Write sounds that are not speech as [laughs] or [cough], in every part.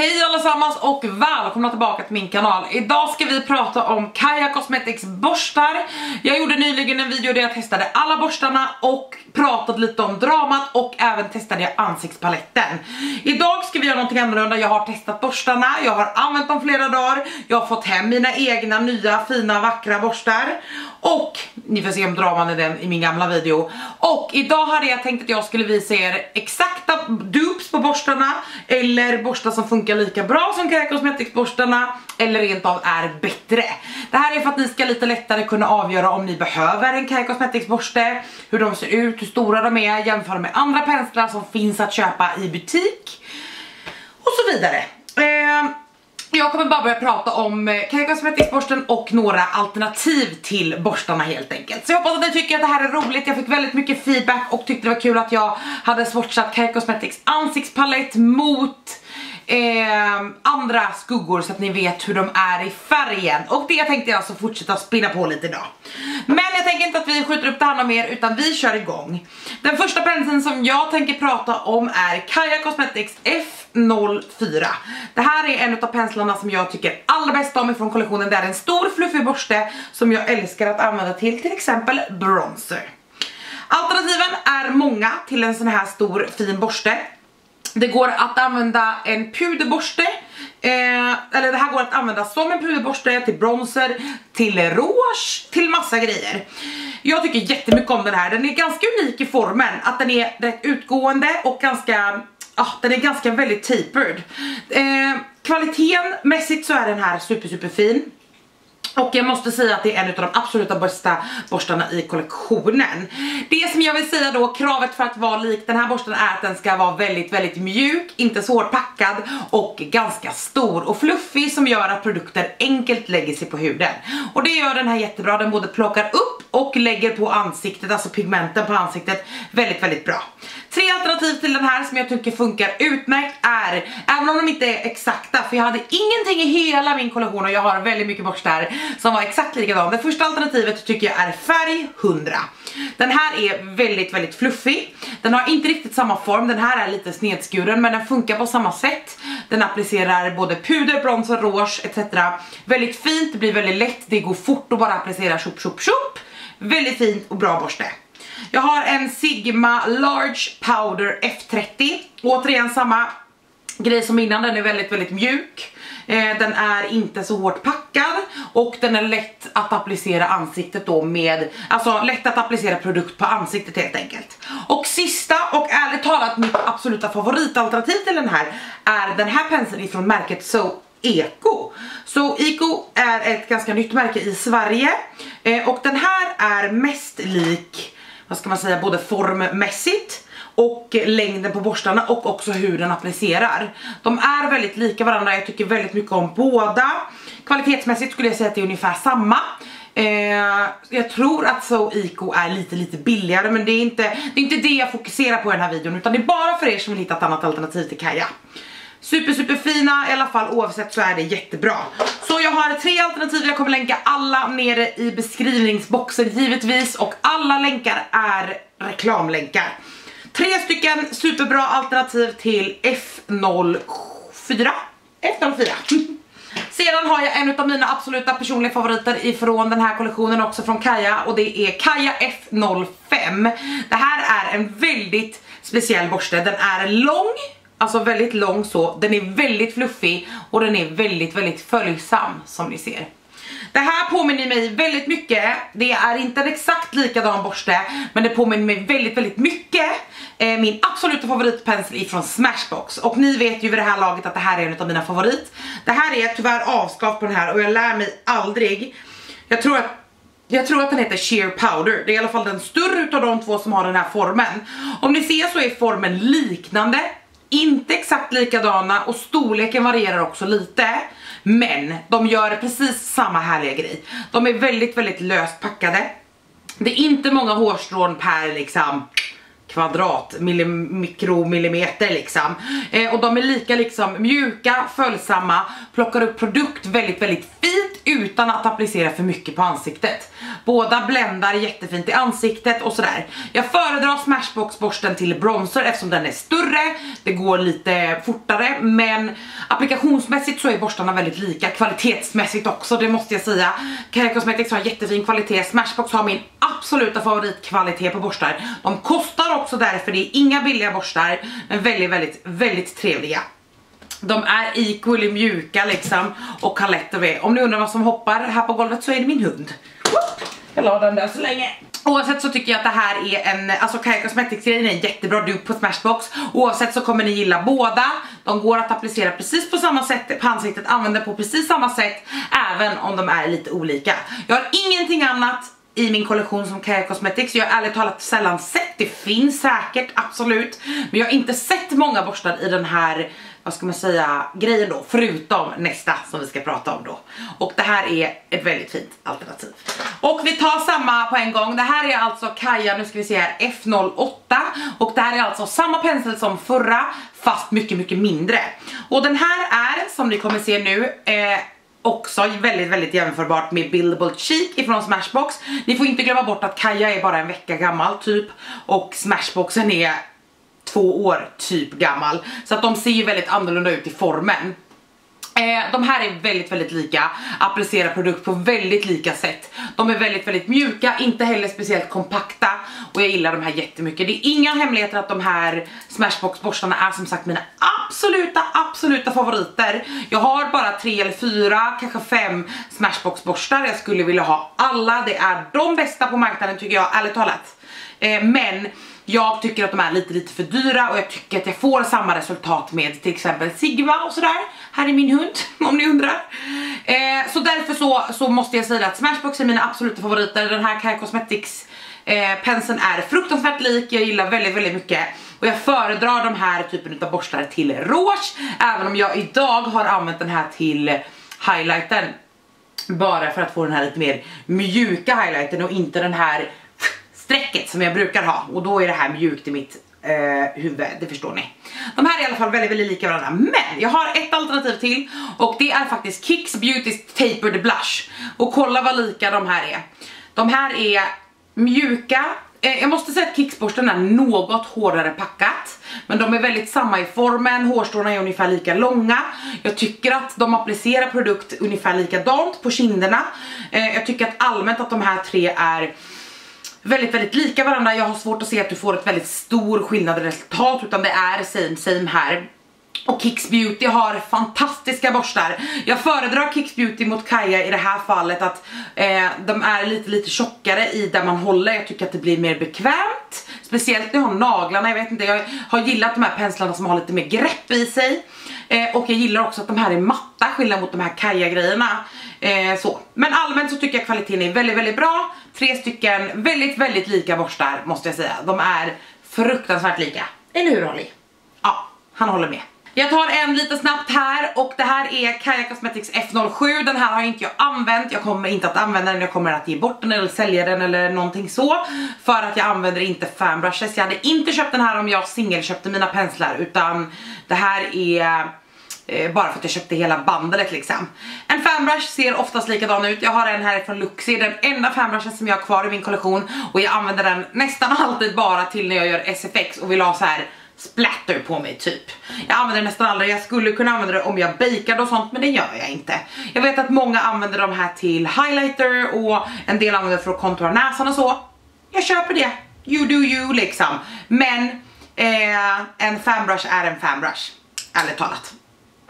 Hej allesammans och välkomna tillbaka till min kanal. Idag ska vi prata om Kaja Cosmetics borstar. Jag gjorde nyligen en video där jag testade alla borstarna och pratade lite om dramat och även testade jag ansiktspaletten. Idag ska vi göra någonting annorlunda. Jag har testat borstarna, jag har använt dem flera dagar, jag har fått hem mina egna nya fina vackra borstar och ni får se om draman är den i min gamla video. Och idag hade jag tänkt att jag skulle visa er exakta dupes på borstarna eller borstar som funkar lika bra som kosmetikborstarna borstarna eller rent av är bättre. Det här är för att ni ska lite lättare kunna avgöra om ni behöver en Care Cosmetics borste, hur de ser ut, hur stora de är, jämföra med andra penslar som finns att köpa i butik och så vidare. Eh, jag kommer bara börja prata om eh, Cosmetics borsten och några alternativ till borstarna helt enkelt. Så jag hoppas att ni tycker att det här är roligt, jag fick väldigt mycket feedback och tyckte det var kul att jag hade swatchat Care Cosmetics ansiktspalett mot eh, andra skuggor så att ni vet hur de är i färgen. Och det tänkte jag alltså fortsätta spinna på lite idag. Men jag tänker inte att vi skjuter upp det här mer utan vi kör igång. Den första penseln som jag tänker prata om är Kaja Cosmetics F04. Det här är en av penslarna som jag tycker allra bäst om ifrån kollektionen. Det är en stor fluffig borste som jag älskar att använda till till exempel bronzer. Alternativen är många till en sån här stor fin borste. Det går att använda en puderborste, eh, eller det här går att använda som en puderborste till bronzer, till rouge, till massa grejer. Jag tycker jättemycket om den här, den är ganska unik i formen, att den är rätt utgående och ganska, ja ah, den är ganska väldigt tapered. Eh, kvaliteten mässigt så är den här super super fin. Och jag måste säga att det är en av de absoluta bästa borstarna i kollektionen. Det som jag vill säga då, kravet för att vara lik den här borsten är att den ska vara väldigt, väldigt mjuk, inte så hårt packad och ganska stor och fluffig som gör att produkter enkelt lägger sig på huden. Och det gör den här jättebra, den både plockar upp och lägger på ansiktet, alltså pigmenten på ansiktet väldigt, väldigt bra. Tre alternativ till den här som jag tycker funkar utmärkt är, även om de inte är exakta, för jag hade ingenting i hela min kollektion och jag har väldigt mycket borstar som var exakt likadan. Det första alternativet tycker jag är färg 100. Den här är väldigt, väldigt fluffig. Den har inte riktigt samma form, den här är lite snedskuren men den funkar på samma sätt. Den applicerar både puder, bronzer, rouge etc. Väldigt fint, det blir väldigt lätt, det går fort att bara applicera tjopp tjopp tjopp. Väldigt fint och bra borste. Jag har en Sigma Large Powder F30. Återigen samma grej som innan, den är väldigt, väldigt mjuk. Eh, den är inte så hårt packad och den är lätt att applicera ansiktet då med, alltså lätt att applicera produkt på ansiktet helt enkelt. Och sista och ärligt talat mitt absoluta favoritalternativ till den här är den här penseln ifrån märket So Eko. Så Eko är ett ganska nytt märke i Sverige eh, och den här är mest lik, vad ska man säga, både formmässigt och längden på borstarna och också hur den applicerar. De är väldigt lika varandra, jag tycker väldigt mycket om båda. Kvalitetsmässigt skulle jag säga att det är ungefär samma. Eh, jag tror att So Eco är lite lite billigare men det är, inte, det är inte det jag fokuserar på i den här videon utan det är bara för er som vill hitta ett annat alternativ till Kaja. Super super fina i alla fall oavsett så är det jättebra. Så jag har tre alternativ, jag kommer länka alla nere i beskrivningsboxen givetvis och alla länkar är reklamlänkar. Tre stycken superbra alternativ till F04. F04. [laughs] Sedan har jag en av mina absoluta personliga favoriter ifrån den här kollektionen också från Kaja och det är Kaja F05. Det här är en väldigt speciell borste, den är lång, alltså väldigt lång så, den är väldigt fluffig och den är väldigt väldigt följsam som ni ser. Det här påminner mig väldigt mycket, det är inte en exakt likadan borste men det påminner mig väldigt väldigt mycket eh, min absoluta favoritpensel ifrån Smashbox och ni vet ju vid det här laget att det här är en av mina favorit. Det här är tyvärr avskav på den här och jag lär mig aldrig. Jag tror att jag tror att den heter Sheer Powder, det är i alla fall den större utav de två som har den här formen. Om ni ser så är formen liknande, inte exakt likadana och storleken varierar också lite. Men de gör precis samma härliga grej. De är väldigt, väldigt löst packade. Det är inte många hårstrån per liksom kvadrat, mikromillimeter liksom. Eh, och de är lika liksom mjuka, följsamma, plockar upp produkt väldigt, väldigt fint utan att applicera för mycket på ansiktet. Båda bländar jättefint i ansiktet och sådär. Jag föredrar Smashbox borsten till bronzer eftersom den är större, det går lite fortare men Applikationsmässigt så är borstarna väldigt lika, kvalitetsmässigt också, det måste jag säga. Care Cosmetics har jättefin kvalitet, Smashbox har min absoluta favoritkvalitet på borstar. De kostar också därför, det är inga billiga borstar, men väldigt, väldigt, väldigt trevliga. De är equally mjuka liksom och har lätt att Om ni undrar vad som hoppar här på golvet så är det min hund. Jag la den där så länge. Oavsett så tycker jag att det här är en, alltså Kaja Cosmetics grejen är en jättebra dupe på Smashbox. Oavsett så kommer ni gilla båda. De går att applicera precis på samma sätt på ansiktet, använda på precis samma sätt, även om de är lite olika. Jag har ingenting annat i min kollektion som Kaja Cosmetics. Jag har ärligt talat sällan sett, det finns säkert, absolut. Men jag har inte sett många borstar i den här vad ska man säga, grejen då, förutom nästa som vi ska prata om då. Och det här är ett väldigt fint alternativ. Och vi tar samma på en gång, det här är alltså Kaja, nu ska vi se här, F08 och det här är alltså samma pensel som förra fast mycket mycket mindre. Och den här är, som ni kommer se nu, eh, också väldigt väldigt jämförbart med Buildable Cheek ifrån Smashbox. Ni får inte glömma bort att Kaja är bara en vecka gammal typ och Smashboxen är två år typ gammal. Så att de ser ju väldigt annorlunda ut i formen. Eh, de här är väldigt, väldigt lika, applicerar produkt på väldigt lika sätt. De är väldigt, väldigt mjuka, inte heller speciellt kompakta och jag gillar de här jättemycket. Det är inga hemligheter att de här Smashbox borstarna är som sagt mina absoluta, absoluta favoriter. Jag har bara tre eller fyra, kanske fem Smashbox borstar. Jag skulle vilja ha alla, det är de bästa på marknaden tycker jag, ärligt talat. Eh, men jag tycker att de är lite lite för dyra och jag tycker att jag får samma resultat med till exempel Sigma och sådär. Här är min hund [laughs] om ni undrar. Eh, så därför så, så måste jag säga att Smashbox är mina absoluta favoriter. Den här Kaja Cosmetics eh, penseln är fruktansvärt lik, jag gillar väldigt väldigt mycket. Och jag föredrar de här typen av borstar till rouge, även om jag idag har använt den här till highlighten. Bara för att få den här lite mer mjuka highlighten och inte den här [sniffs] strecket som jag brukar ha och då är det här mjukt i mitt eh, huvud, det förstår ni. De här är i alla fall väldigt, väldigt lika varandra, men jag har ett alternativ till och det är faktiskt Kicks Beautys Tapered Blush. Och kolla vad lika de här är. De här är mjuka, eh, jag måste säga att Kicksborsten är något hårdare packat men de är väldigt samma i formen, hårstråna är ungefär lika långa. Jag tycker att de applicerar produkt ungefär likadant på kinderna. Eh, jag tycker att allmänt att de här tre är väldigt, väldigt lika varandra. Jag har svårt att se att du får ett väldigt stor skillnad i resultat utan det är same same här. Och Kicks Beauty har fantastiska borstar. Jag föredrar Kicks Beauty mot Kaja i det här fallet att eh, de är lite lite tjockare i där man håller. Jag tycker att det blir mer bekvämt. Speciellt när jag har naglarna, jag vet inte, jag har gillat de här penslarna som har lite mer grepp i sig. Eh, och jag gillar också att de här är matta, skillnad mot de här Kaja-grejerna. Eh, så. Men allmänt så tycker jag kvaliteten är väldigt, väldigt bra. Tre stycken väldigt, väldigt lika borstar måste jag säga. De är fruktansvärt lika. Eller hur Holly? Ja, han håller med. Jag tar en lite snabbt här och det här är Kaja Cosmetics F07, den här har inte jag använt, jag kommer inte att använda den, jag kommer att ge bort den eller sälja den eller någonting så. För att jag använder inte fanbrushes, jag hade inte köpt den här om jag singelköpte mina penslar utan det här är eh, bara för att jag köpte hela bandet liksom. En fanbrush ser oftast likadan ut, jag har en här från Luxi, den enda fanbrushen som jag har kvar i min kollektion. Och jag använder den nästan [laughs] alltid bara till när jag gör SFX och vill ha så här splatter på mig typ. Jag använder det nästan aldrig, jag skulle kunna använda det om jag bakade och sånt men det gör jag inte. Jag vet att många använder de här till highlighter och en del använder för att kontura näsan och så. Jag köper det, you do you liksom. Men eh, en fanbrush är en fanbrush, ärligt talat.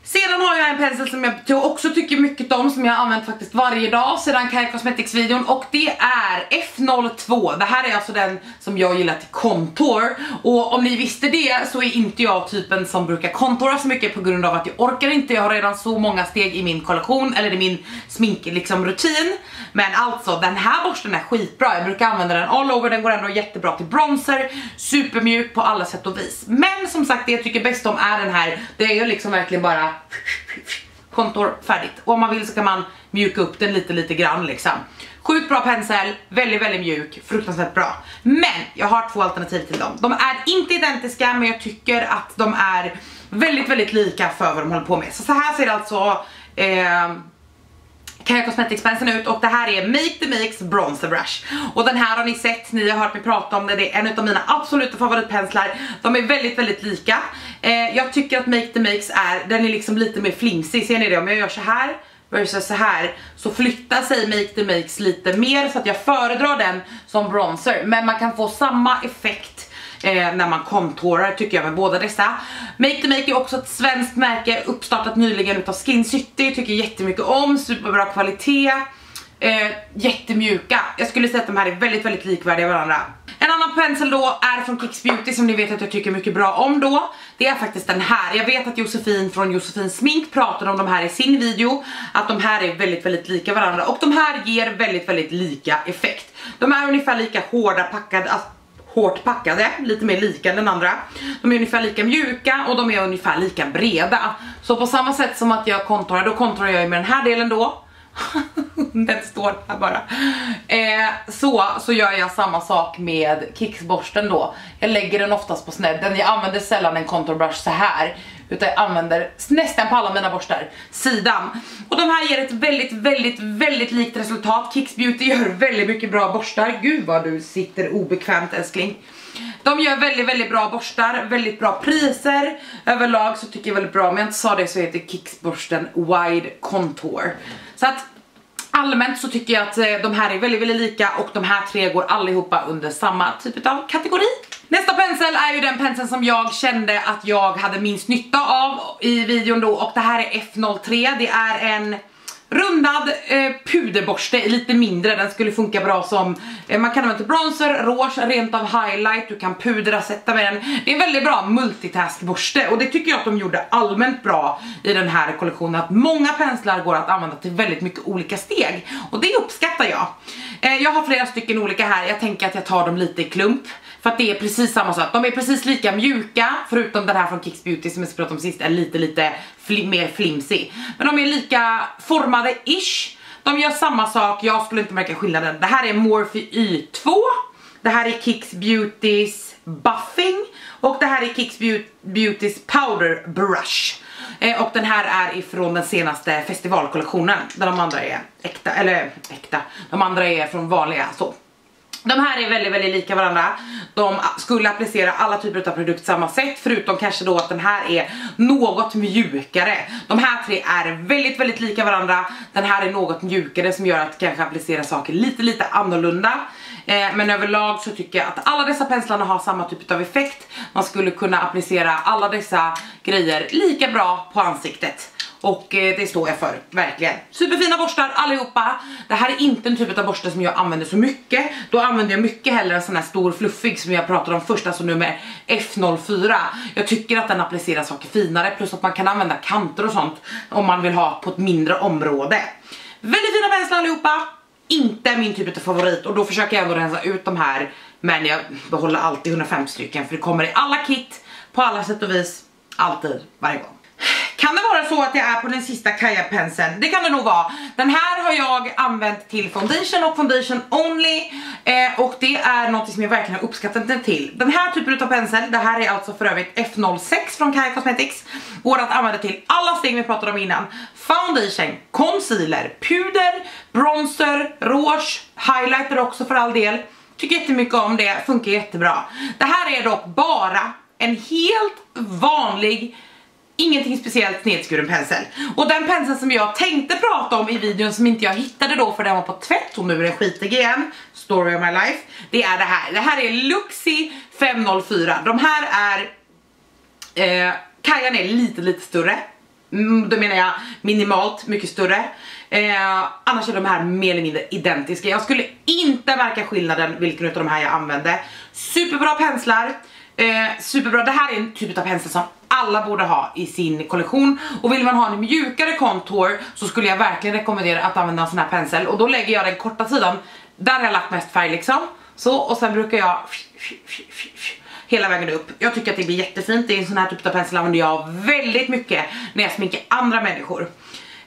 Sedan har jag en pensel som jag också tycker mycket om som jag har använt faktiskt varje dag sedan Kaja Cosmetics videon och det är F02. Det här är alltså den som jag gillar till contour och om ni visste det så är inte jag typen som brukar contoura så mycket på grund av att jag orkar inte. Jag har redan så många steg i min kollektion eller i min smink liksom rutin. Men alltså den här borsten är skitbra. Jag brukar använda den all over. Den går ändå jättebra till bronzer. Supermjuk på alla sätt och vis. Men som sagt det jag tycker bäst om är den här. Det är ju liksom verkligen bara kontor färdigt. Och om man vill så kan man mjuka upp den lite lite grann liksom. Sjukt bra pensel, väldigt väldigt mjuk, fruktansvärt bra. Men jag har två alternativ till dem. De är inte identiska men jag tycker att de är väldigt väldigt lika för vad de håller på med. Så så här ser alltså eh, Kaja Cosmetics penseln ut och det här är Make the Makes Bronzer Brush. Och den här har ni sett, ni har hört mig prata om det, det är en av mina absoluta favoritpenslar. De är väldigt, väldigt lika. Eh, jag tycker att Make the Makes är, den är liksom lite mer flimsig, ser ni det? Om jag gör så här versus så här så flyttar sig Make the Makes lite mer så att jag föredrar den som bronzer. Men man kan få samma effekt eh, när man contourar tycker jag med båda dessa. Make the Make är också ett svenskt märke uppstartat nyligen utav Skin City, tycker jättemycket om, superbra kvalitet. Eh, jättemjuka. Jag skulle säga att de här är väldigt, väldigt likvärdiga varandra. En annan pensel då är från Kicks Beauty som ni vet att jag tycker mycket bra om då. Det är faktiskt den här. Jag vet att Josefin från Josefin Smink pratade om de här i sin video. Att de här är väldigt, väldigt lika varandra. Och de här ger väldigt, väldigt lika effekt. De är ungefär lika hårda packade, alltså hårt packade, lite mer lika än den andra. De är ungefär lika mjuka och de är ungefär lika breda. Så på samma sätt som att jag kontourar, då kontourar jag med den här delen då. [laughs] den står här bara. Eh, så, så gör jag samma sak med kicksborsten då. Jag lägger den oftast på snedden, jag använder sällan en contour brush så här utan jag använder nästan på alla mina borstar sidan. Och de här ger ett väldigt, väldigt, väldigt likt resultat. Kicks Beauty gör väldigt mycket bra borstar. Gud vad du sitter obekvämt älskling. De gör väldigt, väldigt bra borstar, väldigt bra priser. Överlag så tycker jag väldigt bra, om jag inte sa det så heter Kicks borsten Wide Contour. Så att allmänt så tycker jag att eh, de här är väldigt, väldigt lika och de här tre går allihopa under samma typ av kategori. Nästa pensel är ju den penseln som jag kände att jag hade minst nytta av i videon då och det här är F03, det är en Rundad eh, puderborste, lite mindre, den skulle funka bra som, eh, man kan använda till bronzer, rouge, rent av highlight, du kan pudra, sätta med den. Det är en väldigt bra multitaskborste och det tycker jag att de gjorde allmänt bra i den här kollektionen, att många penslar går att använda till väldigt mycket olika steg och det uppskattar jag. Eh, jag har flera stycken olika här, jag tänker att jag tar dem lite i klump. För att det är precis samma sak, de är precis lika mjuka förutom den här från Kicks Beauty som jag pratade om sist är lite lite fli mer flimsig. Men de är lika formade ish. De gör samma sak, jag skulle inte märka skillnaden. Det här är Morphe Y2. Det här är Kicks Beautys Buffing. Och det här är Kicks Beautys Powder Brush. Eh, och den här är ifrån den senaste festivalkollektionen. Där de andra är äkta, eller äkta. De andra är från vanliga så. De här är väldigt, väldigt lika varandra. De skulle applicera alla typer av produkt samma sätt förutom kanske då att den här är något mjukare. De här tre är väldigt, väldigt lika varandra. Den här är något mjukare som gör att kanske applicera saker lite, lite annorlunda. Eh, men överlag så tycker jag att alla dessa penslarna har samma typ av effekt. Man skulle kunna applicera alla dessa grejer lika bra på ansiktet. Och eh, det står jag för, verkligen. Superfina borstar allihopa. Det här är inte en typ av borste som jag använder så mycket. Då använder jag mycket hellre en sån här stor fluffig som jag pratade om först, alltså nummer F04. Jag tycker att den applicerar saker finare, plus att man kan använda kanter och sånt om man vill ha på ett mindre område. Väldigt fina penslar allihopa. Inte min typ av favorit och då försöker jag ändå rensa ut de här men jag behåller alltid 150 stycken för det kommer i alla kit, på alla sätt och vis, alltid, varje gång. Kan det vara så att jag är på den sista Kaja-penseln? Det kan det nog vara. Den här har jag använt till foundation och foundation only. Eh, och det är något som jag verkligen har uppskattat den till. Den här typen av pensel, det här är alltså för övrigt F06 från Kaja Cosmetics. Går att använda till alla steg vi pratade om innan. Foundation, concealer, puder, bronzer, rouge, highlighter också för all del. Tycker jättemycket om det, funkar jättebra. Det här är dock bara en helt vanlig ingenting speciellt nedskuren pensel. Och den penseln som jag tänkte prata om i videon som inte jag hittade då för den var på tvätt och nu är den skitig igen, story of my life, det är det här. Det här är Luxi 504. De här är, eh, kajan är lite lite större, mm, då menar jag minimalt mycket större. Eh, annars är de här mer eller mindre identiska. Jag skulle inte märka skillnaden vilken av de här jag använde. Superbra penslar, eh, superbra. Det här är en typ av pensel som alla borde ha i sin kollektion och vill man ha en mjukare contour så skulle jag verkligen rekommendera att använda en sån här pensel och då lägger jag den korta sidan där har jag lagt mest färg liksom så och sen brukar jag hela vägen upp. Jag tycker att det blir jättefint, det är en sån här typ av pensel använder jag väldigt mycket när jag sminkar andra människor.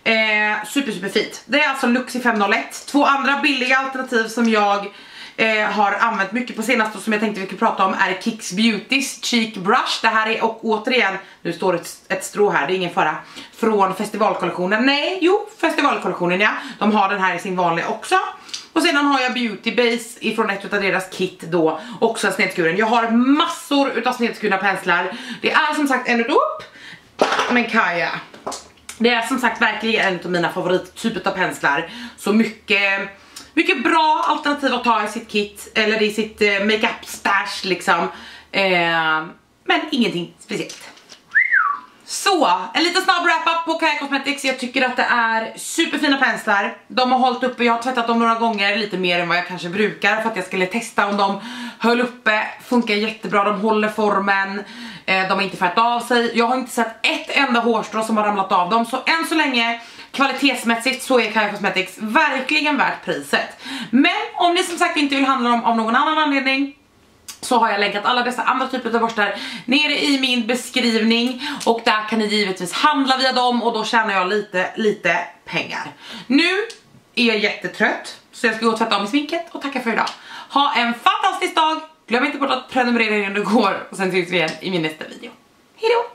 Eh, super super fint. Det är alltså Luxi 501. Två andra billiga alternativ som jag eh, har använt mycket på senaste som jag tänkte vi skulle prata om är Kicks Beautys Cheek Brush. Det här är och återigen, nu står ett, ett strå här, det är ingen fara, från festivalkollektionen. Nej, jo, festivalkollektionen ja. De har den här i sin vanliga också. Och sedan har jag Beauty Base ifrån ett av deras kit då, också snedskuren. Jag har massor utav snedskurna penslar. Det är som sagt en upp, men Kaja. Det är som sagt verkligen en av mina favorittyper av penslar. Så mycket, mycket bra alternativ att ta i sitt kit, eller i sitt eh, makeup stash liksom. Eh, men ingenting speciellt. Så, en liten snabb wrap-up på Kaja Cosmetics. Jag tycker att det är superfina penslar. De har hållit uppe, jag har tvättat dem några gånger, lite mer än vad jag kanske brukar för att jag skulle testa om de höll uppe. Funkar jättebra, de håller formen, eh, de har inte färgat av sig. Jag har inte sett ett enda hårstrå som har ramlat av dem, så än så länge kvalitetsmässigt så är Kaja Cosmetics verkligen värt priset. Men om ni som sagt inte vill handla dem av någon annan anledning så har jag länkat alla dessa andra typer av borstar nere i min beskrivning och där kan ni givetvis handla via dem och då tjänar jag lite, lite pengar. Nu är jag jättetrött så jag ska gå och tvätta av mig sminket och tacka för idag. Ha en fantastisk dag, glöm inte bort att prenumerera innan du går och sen ses vi igen i min nästa video. Hejdå!